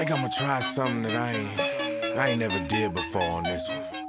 think I'm gonna try something that I ain't, I ain't never did before on this one.